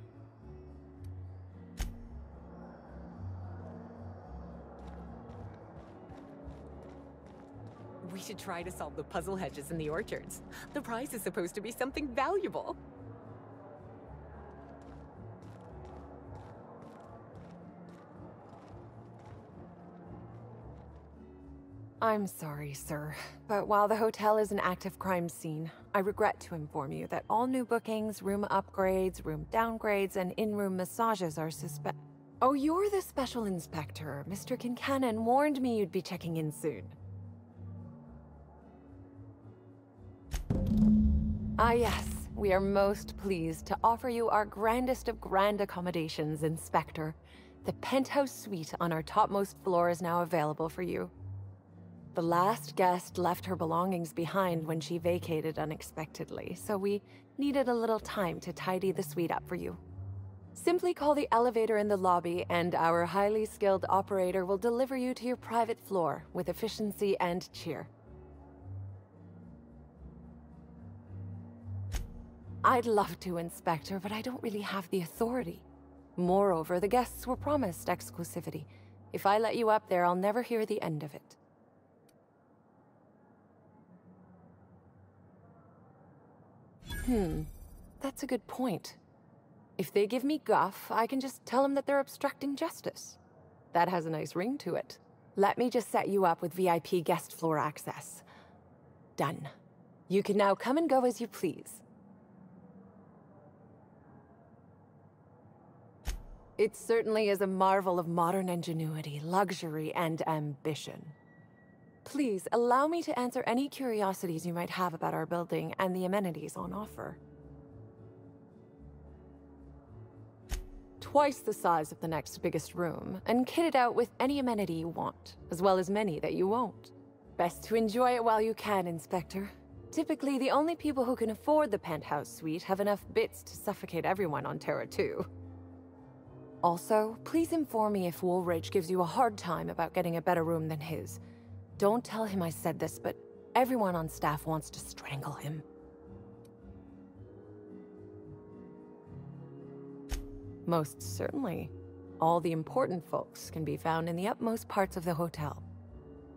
We should try to solve the puzzle hedges in the orchards. The prize is supposed to be something valuable. I'm sorry, sir, but while the hotel is an active crime scene, I regret to inform you that all new bookings, room upgrades, room downgrades, and in-room massages are suspect- Oh, you're the special inspector. Mr. Kincannon warned me you'd be checking in soon. Ah yes, we are most pleased to offer you our grandest of grand accommodations, Inspector. The penthouse suite on our topmost floor is now available for you. The last guest left her belongings behind when she vacated unexpectedly, so we needed a little time to tidy the suite up for you. Simply call the elevator in the lobby, and our highly skilled operator will deliver you to your private floor with efficiency and cheer. I'd love to, Inspector, but I don't really have the authority. Moreover, the guests were promised exclusivity. If I let you up there, I'll never hear the end of it. Hmm, that's a good point. If they give me guff, I can just tell them that they're obstructing justice. That has a nice ring to it. Let me just set you up with VIP guest floor access. Done. You can now come and go as you please. It certainly is a marvel of modern ingenuity, luxury, and ambition. Please, allow me to answer any curiosities you might have about our building and the amenities on offer. Twice the size of the next biggest room, and kitted out with any amenity you want, as well as many that you won't. Best to enjoy it while you can, Inspector. Typically, the only people who can afford the penthouse suite have enough bits to suffocate everyone on Terra 2. Also, please inform me if Woolrich gives you a hard time about getting a better room than his. Don't tell him I said this, but everyone on staff wants to strangle him. Most certainly. All the important folks can be found in the utmost parts of the hotel.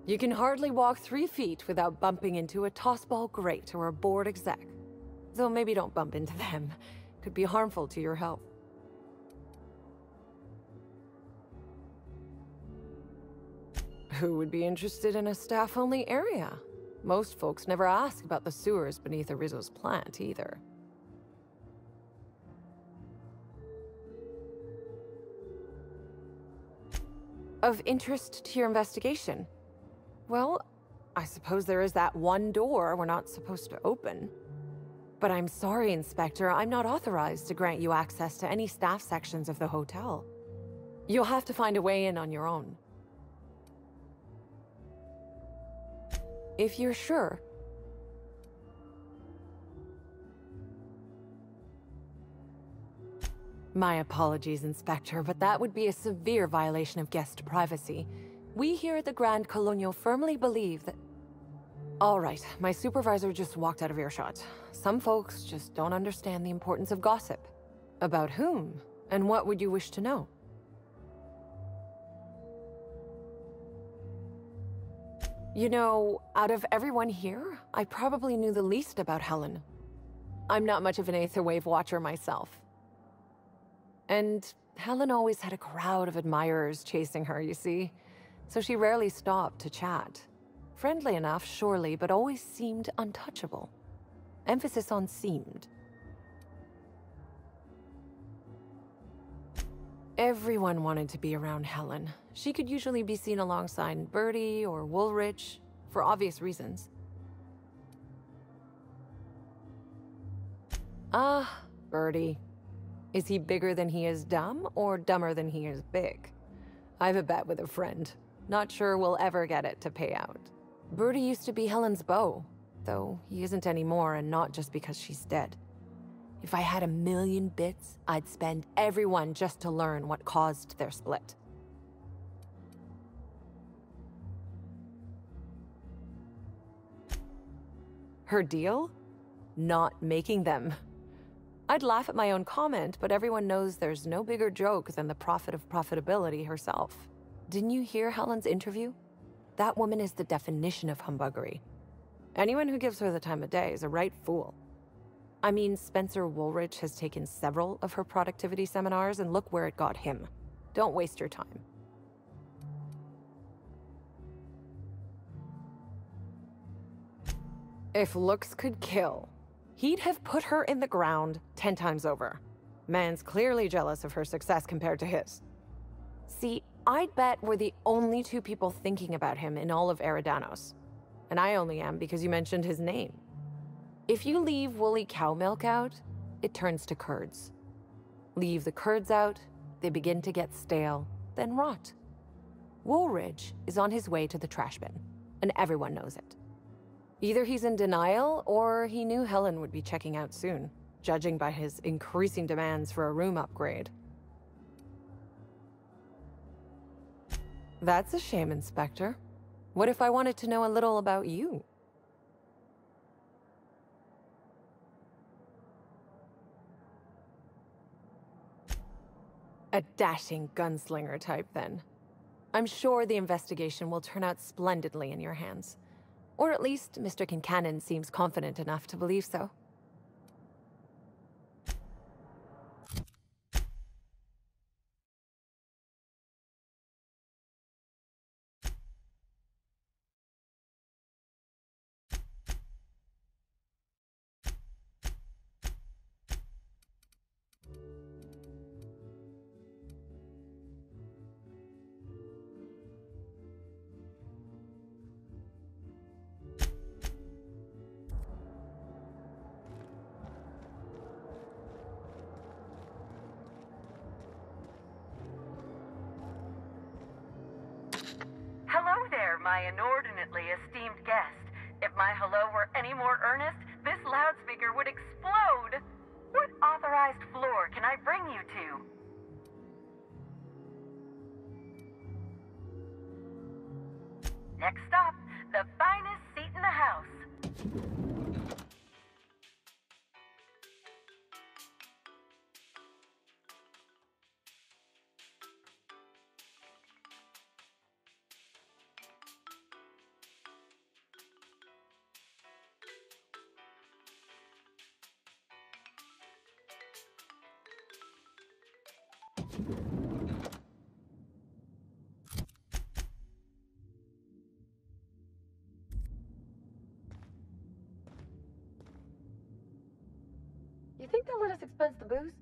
You can hardly walk three feet without bumping into a tossball great or a bored exec. Though maybe don't bump into them. Could be harmful to your health. Who would be interested in a staff-only area? Most folks never ask about the sewers beneath a Rizzo's plant, either. Of interest to your investigation? Well, I suppose there is that one door we're not supposed to open. But I'm sorry, Inspector, I'm not authorized to grant you access to any staff sections of the hotel. You'll have to find a way in on your own. If you're sure. My apologies, Inspector, but that would be a severe violation of guest privacy. We here at the Grand Colonial firmly believe that... All right, my supervisor just walked out of earshot. Some folks just don't understand the importance of gossip. About whom? And what would you wish to know? You know, out of everyone here, I probably knew the least about Helen. I'm not much of an Aetherwave watcher myself. And Helen always had a crowd of admirers chasing her, you see so she rarely stopped to chat. Friendly enough, surely, but always seemed untouchable. Emphasis on seemed. Everyone wanted to be around Helen. She could usually be seen alongside Bertie or Woolrich, for obvious reasons. Ah, Bertie. Is he bigger than he is dumb, or dumber than he is big? I've a bet with a friend. Not sure we'll ever get it to pay out. Bertie used to be Helen's beau, though he isn't anymore and not just because she's dead. If I had a million bits, I'd spend every one just to learn what caused their split. Her deal? Not making them. I'd laugh at my own comment, but everyone knows there's no bigger joke than the prophet of profitability herself. Didn't you hear Helen's interview? That woman is the definition of humbuggery. Anyone who gives her the time of day is a right fool. I mean, Spencer Woolrich has taken several of her productivity seminars, and look where it got him. Don't waste your time. If looks could kill, he'd have put her in the ground ten times over. Man's clearly jealous of her success compared to his. See, I'd bet we're the only two people thinking about him in all of Eridanos. And I only am because you mentioned his name. If you leave woolly cow milk out, it turns to curds. Leave the curds out, they begin to get stale, then rot. Woolrich is on his way to the trash bin, and everyone knows it. Either he's in denial, or he knew Helen would be checking out soon, judging by his increasing demands for a room upgrade. That's a shame, Inspector. What if I wanted to know a little about you? A dashing gunslinger type, then. I'm sure the investigation will turn out splendidly in your hands. Or at least Mr. Kincannon seems confident enough to believe so. My inordinately esteemed guest. If my hello were any more earnest, You think they'll let us expense the booze?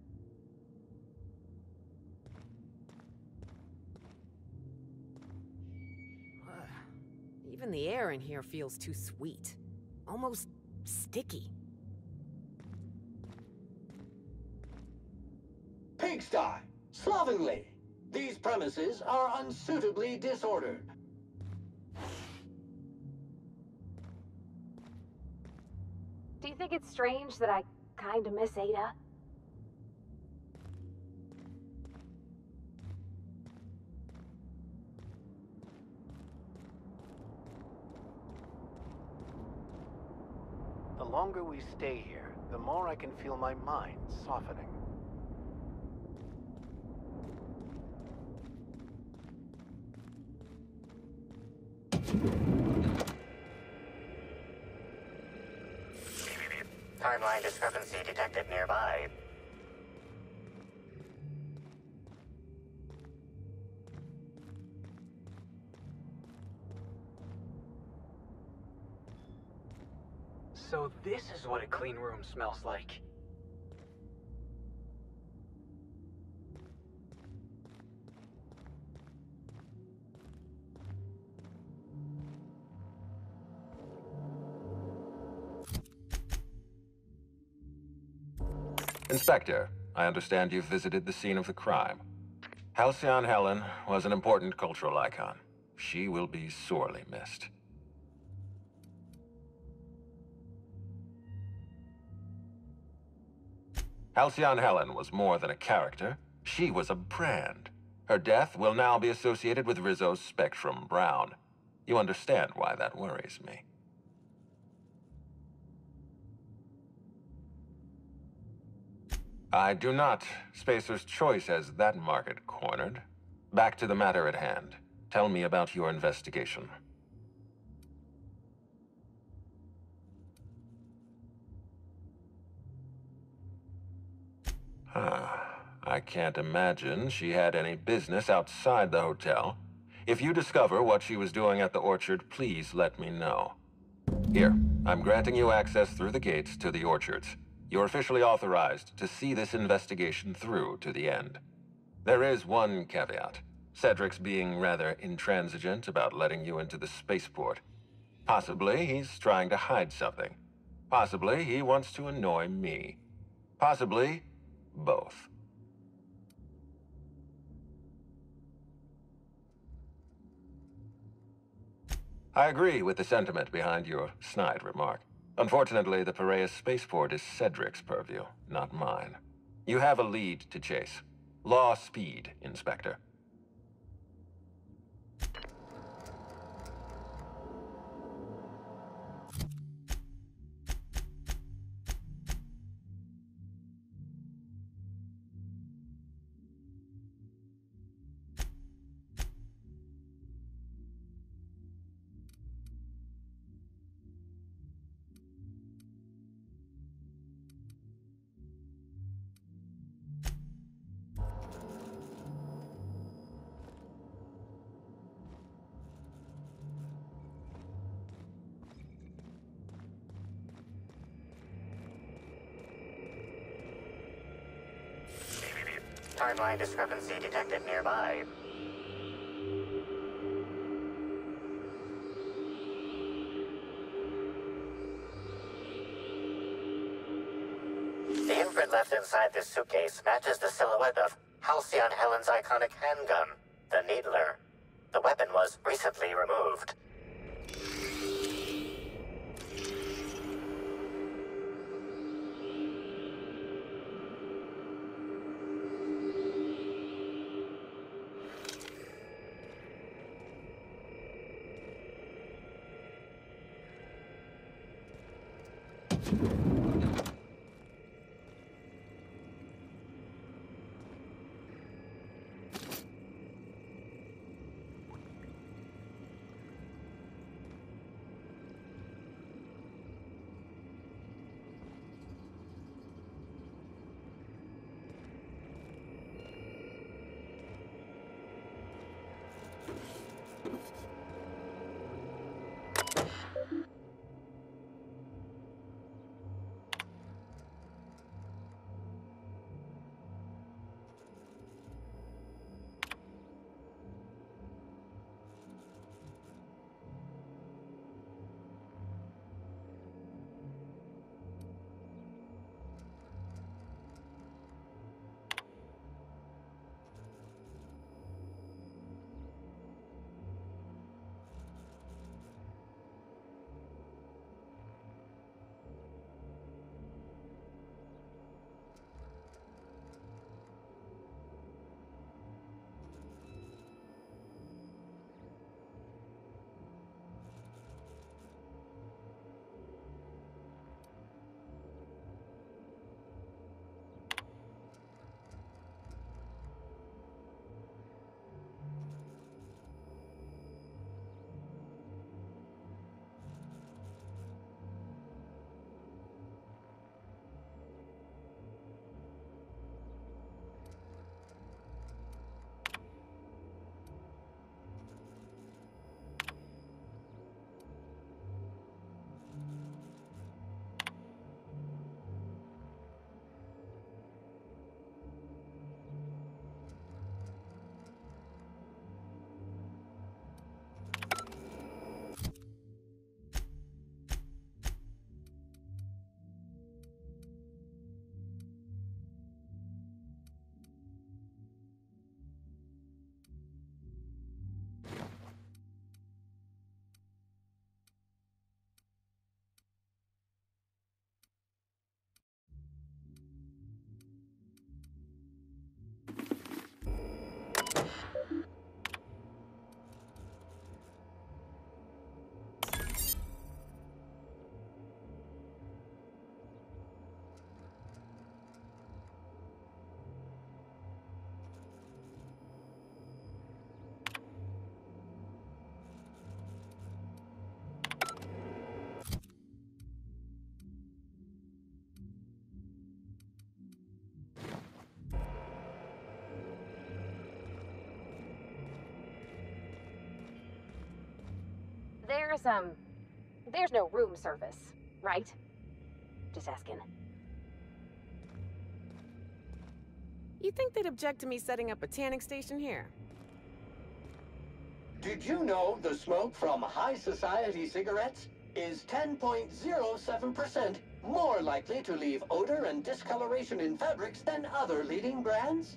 Even the air in here feels too sweet. Almost sticky. Pigsty! Slovenly! These premises are unsuitably disordered. Do you think it's strange that I kinda miss ADA? The longer we stay here, the more I can feel my mind softening. Timeline discrepancy detected nearby. So this is what a clean room smells like. Inspector, I understand you've visited the scene of the crime. Halcyon Helen was an important cultural icon. She will be sorely missed. Halcyon Helen was more than a character. She was a brand. Her death will now be associated with Rizzo's Spectrum Brown. You understand why that worries me. I do not. Spacer's Choice has that market cornered. Back to the matter at hand. Tell me about your investigation. Ah, I can't imagine she had any business outside the hotel. If you discover what she was doing at the orchard, please let me know. Here, I'm granting you access through the gates to the orchards. You're officially authorized to see this investigation through to the end. There is one caveat. Sedrick's being rather intransigent about letting you into the spaceport. Possibly he's trying to hide something. Possibly he wants to annoy me. Possibly both. I agree with the sentiment behind your snide remark. Unfortunately, the Piraeus spaceport is Sedrick's purview, not mine. You have a lead to chase. Law speed, Inspector. Timeline discrepancy detected nearby. The imprint left inside this suitcase matches the silhouette of Halcyon Helen's iconic handgun, the Needler. The weapon was recently removed. There's, um, there's no room service, right? Just asking. You think they'd object to me setting up a tanning station here? Did you know the smoke from high society cigarettes is 10.07% more likely to leave odor and discoloration in fabrics than other leading brands?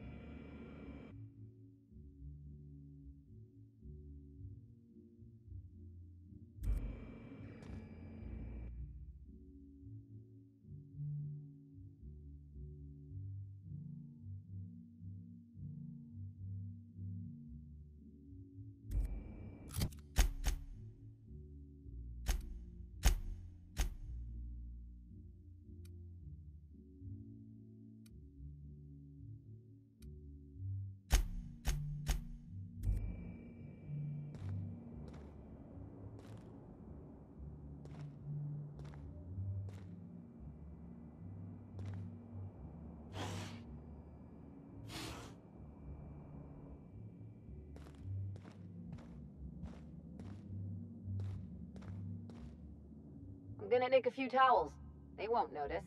Gonna nick a few towels. They won't notice.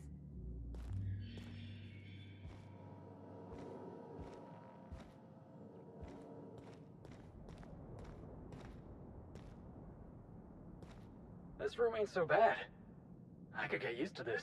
This room ain't so bad. I could get used to this.